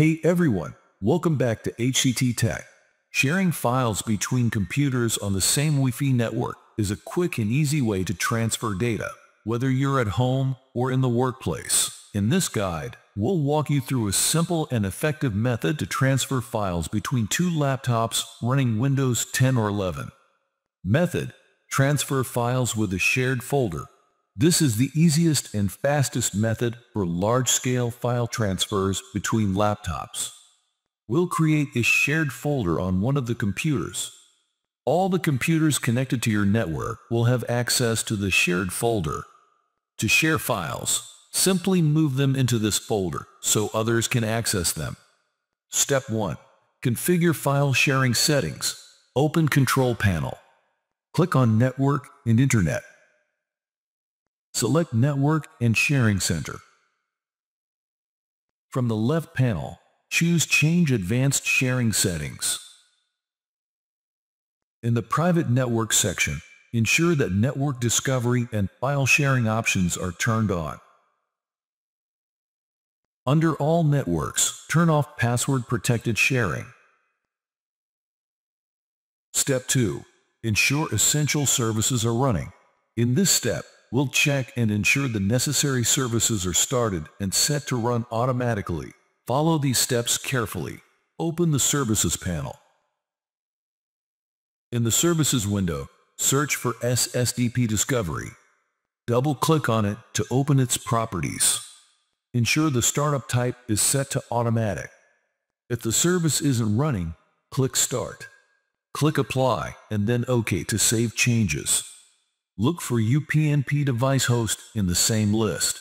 Hey everyone, welcome back to HCT Tech. Sharing files between computers on the same Wi-Fi network is a quick and easy way to transfer data, whether you're at home or in the workplace. In this guide, we'll walk you through a simple and effective method to transfer files between two laptops running Windows 10 or 11. Method, transfer files with a shared folder. This is the easiest and fastest method for large-scale file transfers between laptops. We'll create a shared folder on one of the computers. All the computers connected to your network will have access to the shared folder. To share files, simply move them into this folder so others can access them. Step 1. Configure file sharing settings. Open Control Panel. Click on Network and Internet. Select Network and Sharing Center. From the left panel, choose Change Advanced Sharing Settings. In the Private Network section, ensure that network discovery and file sharing options are turned on. Under All Networks, turn off Password Protected Sharing. Step 2. Ensure essential services are running. In this step, we'll check and ensure the necessary services are started and set to run automatically. Follow these steps carefully. Open the Services panel. In the Services window, search for SSDP Discovery. Double-click on it to open its properties. Ensure the startup type is set to automatic. If the service isn't running, click Start. Click Apply and then OK to save changes. Look for UPnP device host in the same list.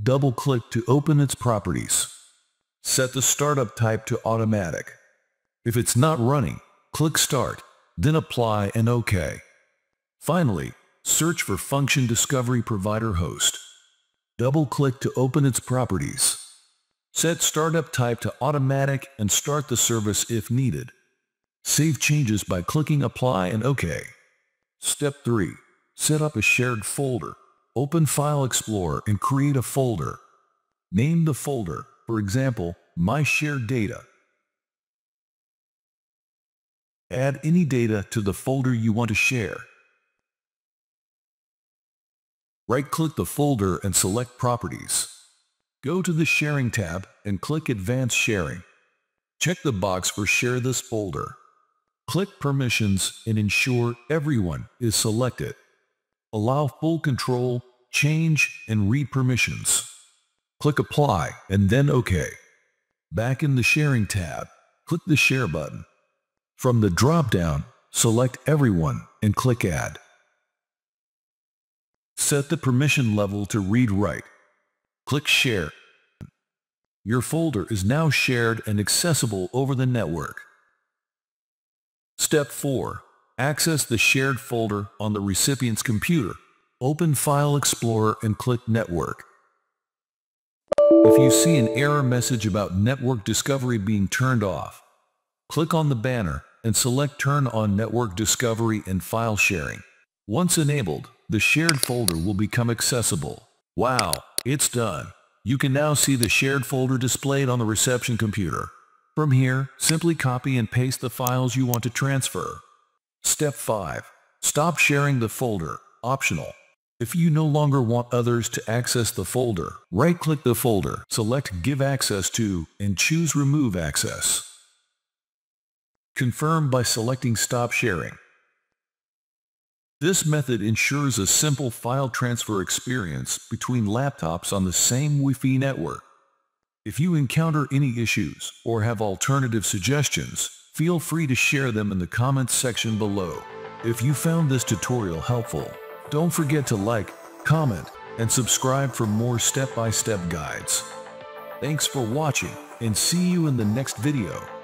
Double-click to open its properties. Set the startup type to automatic. If it's not running, click Start, then Apply and OK. Finally, search for Function Discovery Provider Host. Double-click to open its properties. Set startup type to automatic and start the service if needed. Save changes by clicking Apply and OK. Step 3. Set up a shared folder. Open File Explorer and create a folder. Name the folder, for example, My Shared Data. Add any data to the folder you want to share. Right-click the folder and select Properties. Go to the Sharing tab and click Advanced Sharing. Check the box for Share this folder. Click Permissions and ensure Everyone is selected. Allow full control, change, and read permissions. Click Apply and then OK. Back in the Sharing tab, click the Share button. From the drop-down, select Everyone and click Add. Set the permission level to read-write. Click Share. Your folder is now shared and accessible over the network. Step 4. Access the shared folder on the recipient's computer. Open File Explorer and click Network. If you see an error message about network discovery being turned off, click on the banner and select Turn on Network Discovery and File Sharing. Once enabled, the shared folder will become accessible. Wow, it's done. You can now see the shared folder displayed on the reception computer. From here, simply copy and paste the files you want to transfer. Step 5. Stop sharing the folder, optional. If you no longer want others to access the folder, right-click the folder, select Give Access to, and choose Remove Access. Confirm by selecting Stop Sharing. This method ensures a simple file transfer experience between laptops on the same Wi-Fi network. If you encounter any issues or have alternative suggestions, feel free to share them in the comments section below. If you found this tutorial helpful, don't forget to like, comment, and subscribe for more step-by-step -step guides. Thanks for watching and see you in the next video.